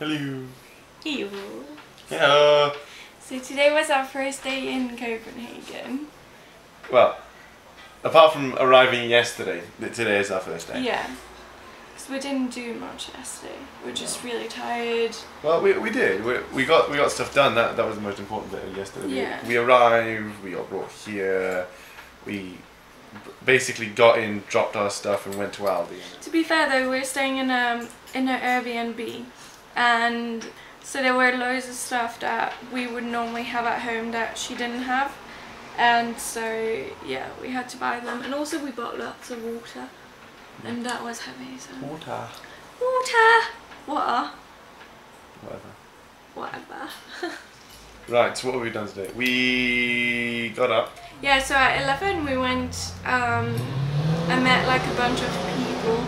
Hello. Hello. Hello. So today was our first day in Copenhagen. Well, apart from arriving yesterday, today is our first day. Yeah. Because we didn't do much yesterday. We're just really tired. Well, we, we did. We, we got we got stuff done. That that was the most important bit of yesterday. We- Yeah. We, arrived. We got brought here. We basically got in, dropped our stuff, and went to Aldi. To be fair though, we're staying in um in an Airbnb, and so there were loads of stuff that we would normally have at home that she didn't have, and so yeah, we had to buy them, and also we bought lots of water, and that was heavy. So Water. water, water, Whatever. whatever. Right. So what have we done today? We got up. Yeah, so at 11 we went, um, I met like a bunch of people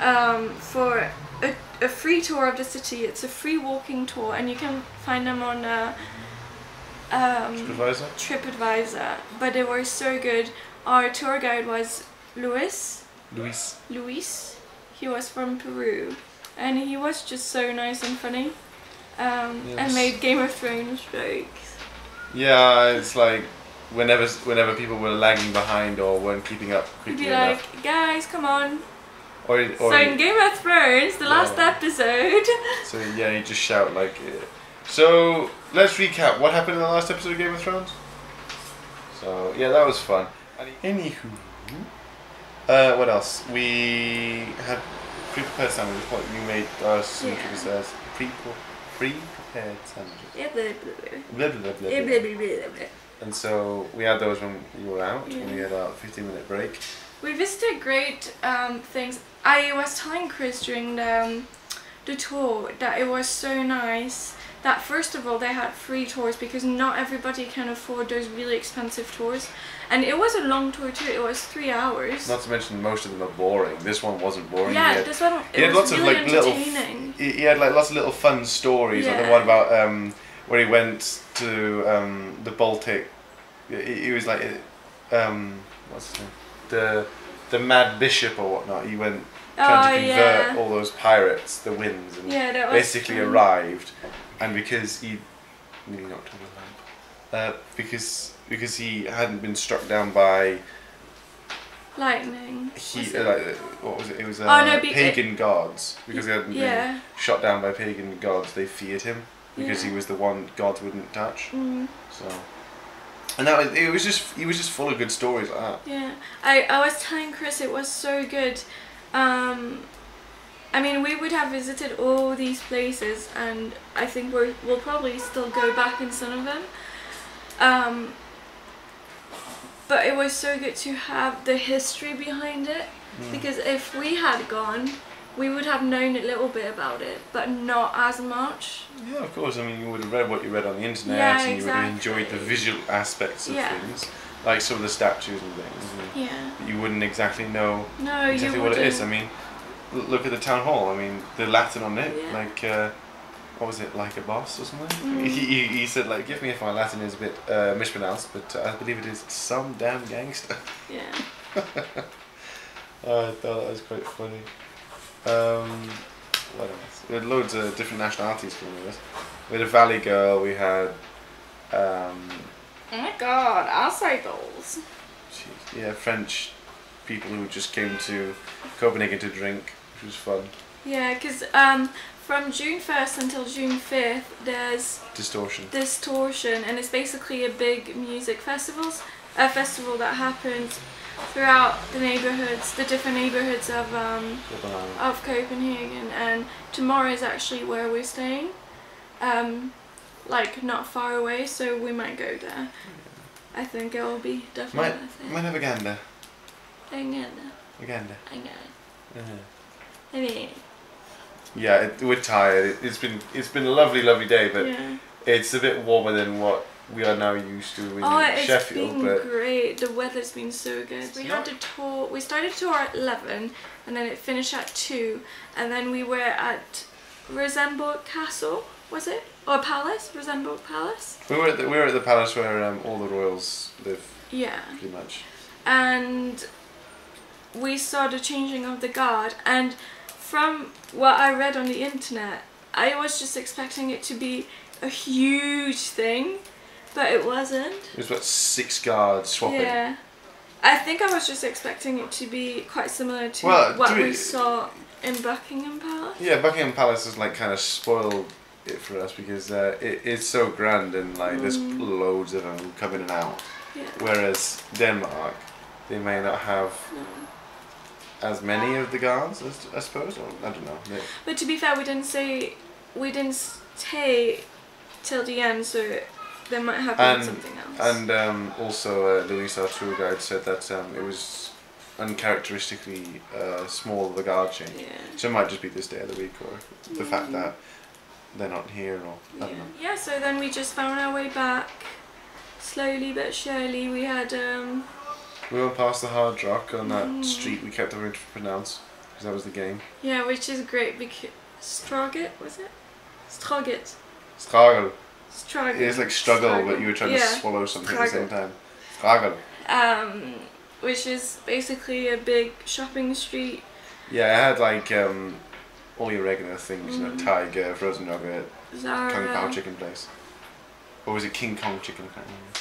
um, for a, free tour of the city. It's a free walking tour and you can find them on uh, um, Supervisor. TripAdvisor. But they were so good. Our tour guide was Luis. Luis. Luis. He was from Peru and he was just so nice and funny. Um, Yes. And made Game of Thrones jokes. Yeah, it's like whenever whenever people were lagging behind or weren't keeping up He'd quickly be enough, like, guys, come on, or or so in Game of Thrones, the last episode. So yeah, you just shout like. So let's recap. What happened in the last episode of Game of Thrones? So yeah, that was fun. Anywho, uh, what else? We had pre-prepared sandwiches. What you made us Yeah. pre-prepared pre pre-prepared sandwiches. Yeah, blah, blah, blah. Blah, blah, blah, blah, Yeah, blah. blah, blah, blah, blah. And so we had those when you were out. When we Yeah. had our 15 minute break. We visited great um, things. I was telling Chris during the, um, the tour that it was so nice that first of all they had free tours because not everybody can afford those really expensive tours. And it was a long tour too, it was three hours. Not to mention most of them are boring. This one wasn't boring. yeah, He this one it he had was lots really of like little. entertaining. He, he had like lots of little fun stories. Like the one about um, where he went to um, the Baltic. He, he was like, um, what's his name? The the Mad Bishop or whatnot. He went trying Oh, to convert yeah. all those pirates, the winds, and Yeah, basically arrived. And because he nearly knocked over the lamp, uh, because because he hadn't been struck down by Lightning. he uh, like what was it? It was uh, Oh, no, be- pagan gods because he hadn't Yeah. been shot down by pagan gods. They feared him because he was the one gods wouldn't touch. Mm. So, and that was, it was just he was just full of good stories like that. Yeah, I, I was telling Chris it was so good. Um, I mean, we would have visited all these places, and I think we're, we'll probably still go back in some of them. Um, but it was so good to have the history behind it, because if we had gone, we would have known a little bit about it, but not as much. Yeah, of course. I mean, you would have read what you read on the internet, Yeah, and you would have enjoyed the visual aspects of Yeah. things, like some of the statues and things. And Yeah. but you wouldn't exactly know No, exactly what it is. I mean, look at the town hall. I mean, the Latin on it, Yeah. like uh, what was it, like a boss or something? Mm. He, he, he said like, give me if my Latin is a bit uh, mispronounced, but uh, I believe it is some damn gangster. yeah. I thought that was quite funny. Um, what else? We had loads of different nationalities coming with us. We had a Valley girl. We had. Um, Oh my god, acai bowls. Jeez. Yeah, French people who just came to Copenhagen to drink, which was fun. Yeah, because um, from June 1st until June 5th, there's Distortion. Distortion, and it's basically a big music festival, a festival that happens throughout the neighborhoods, the different neighborhoods of um, Copenhagen. of Copenhagen. And tomorrow is actually where we're staying, um, like not far away, so we might go there. I think it will be definitely Might, worth it. might have Uganda. I'm gonna, Uganda. I'm gonna. Uh-huh. I mean, Yeah, it, we're tired. It, it's been it's been a lovely, lovely day, but yeah. it's a bit warmer than what we are now used to in Oh, it's Sheffield. been But great. The weather's been so good. We had a tour. We started tour at eleven, and then it finished at two, and then we were at Rosenborg Castle. Was it or Palace? Rosenborg Palace. we were at the, we were at the palace where um, all the royals live, Yeah, pretty much. and we saw the changing of the guard and from what I read on the internet, I was just expecting it to be a huge thing, but it wasn't. It was about six guards swapping. Yeah. I think I was just expecting it to be quite similar to Well, what to we saw in Buckingham Palace. Yeah, Buckingham Palace has like kind of spoiled it for us because uh, it, it's so grand and like there's Mm. loads of them coming in and out. Yeah. Whereas Denmark, they may not have No. as many of the guards, as, I suppose. Or, I don't know. But to be fair, we didn't say we didn't stay till the end, so there might have been And- something else. And um, also, uh, Luis, our tour guide, said that um, it was uncharacteristically uh, small the guard change. yeah. So it might just be this day of the week or the fact Mm. that they're not here or I Yeah. don't know. yeah, so then we just found our way back slowly but surely. We had um We went past the Hard Rock on that Mm. street we kept having to pronounce because that was the game. yeah, which is great because Stroget was it? Stroget. Stroget. It's like struggle, but you were trying to swallow something at the same time. Stragel. Um, which is basically a big shopping street. Yeah, I had like um, all your regular things, you know, Mhm. tiger, frozen yogurt, Zara. Kung Pao chicken place. Or was it King Kong chicken? I can't remember.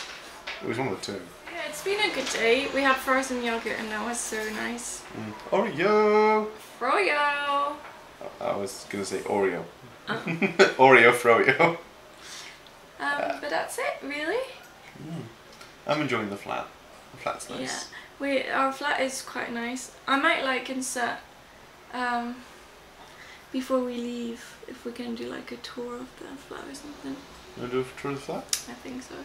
It was one of the two. Yeah, it's been a good day. We had frozen yogurt and that was so nice. Mm. Oreo! Froyo! I was gonna say Oreo. Oh. Oreo Froyo. Um, that's it, really. I'm enjoying the flat. The flat's nice. Yeah. We our flat is quite nice. I might like insert um before we leave if we can do like a tour of the flat or something. You do a tour of the flat? I think so.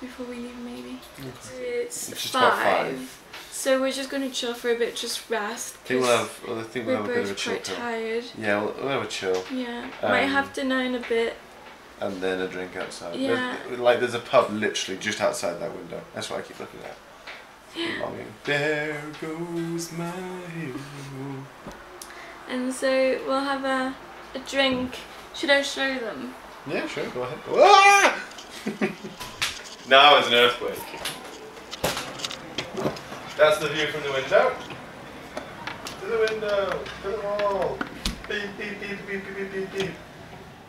Before we leave maybe. Okay. It's, It's five. five. So we're just gonna chill for a bit, just rest. I think we'll have. Well, I think we'll we're have a bit of a both chill quite tired. Yeah, we'll, we'll have a chill Yeah. Might Um, have dinner in a bit. And then a drink outside. Yeah. There's, like there's a pub literally just outside that window. That's what I keep looking at. Longing. There goes my hero. And so we'll have a, a drink. Should I show them? Yeah, sure. Go ahead. Ah! now it's an earthquake. That's the view from the window. To the window. To the wall. Beep beep beep beep beep beep beep beep.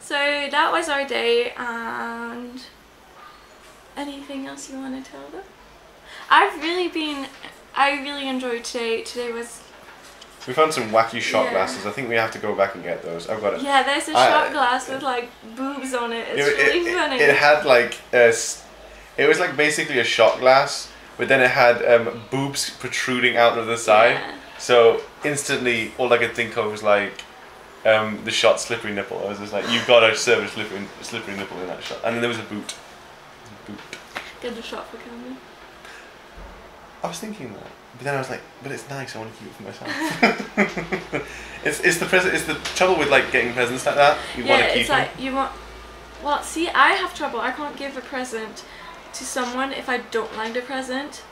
So that was our day and anything else you want to tell them? I've really been I really enjoyed today. Today was We found some wacky shot Yeah. glasses. I think we have to go back and get those. I've got it. yeah, there's a shot glass with like boobs on it. It's it, really it- funny. It had like a, it was like basically a shot glass, but then it had um, boobs protruding out of the side. Yeah. So instantly, all I could think of was like um, the shot slippery nipple. I was just like, you've gotta serve a slippery, slippery nipple in that shot. And then there was a boot. Boot. Get the shot for Cameron. I was thinking that, but then I was like, but it's nice. I want to keep it for myself. it's it's the present. It's the trouble with like getting presents like that. You yeah, want to keep it's them. like you want. Well, see, I have trouble. I can't give a present to someone if I don't like the present.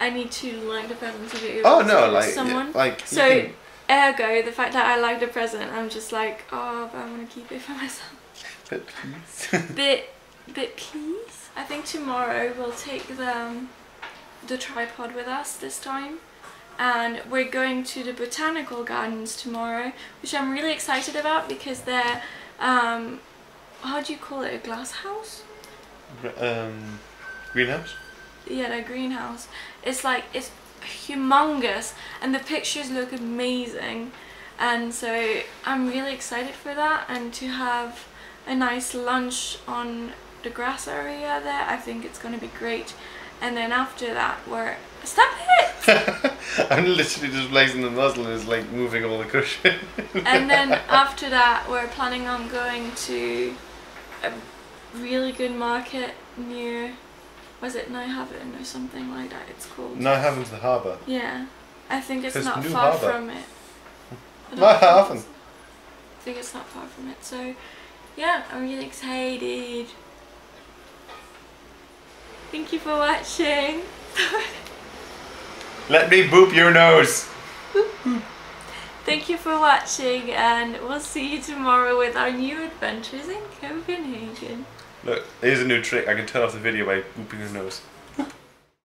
I need to like the present to be able oh to no, give like someone. like you So, can- ergo, the fact that I like the present, I'm just like, oh, but I want to keep it for myself. but please. Bit, bit please. I think tomorrow we'll take the um, the tripod with us this time, and we're going to the botanical gardens tomorrow, which I'm really excited about because they're um, how do you call it? A glass house? um, greenhouse. Yeah, a greenhouse. It's like it's humongous, and the pictures look amazing, and so I'm really excited for that, and to have a nice lunch on the grass area there. I think it's gonna be great, and then after that, we're stop it. I'm literally just placing the muzzle and it's like moving all the cushion. and then after that, we're planning on going to a really good market near. Was it Nyhavn or something like that? It's called. now having to the harbour. Yeah, I think it's There's not New far Harbour. from it. I don't Not think often. it's- I think it's not far from it. So, yeah, I'm really excited. Thank you for watching. Let me boop your nose. Thank you for watching, and we'll see you tomorrow with our new adventures in Copenhagen. Look, here's a new trick. I can turn off the video by booping your nose.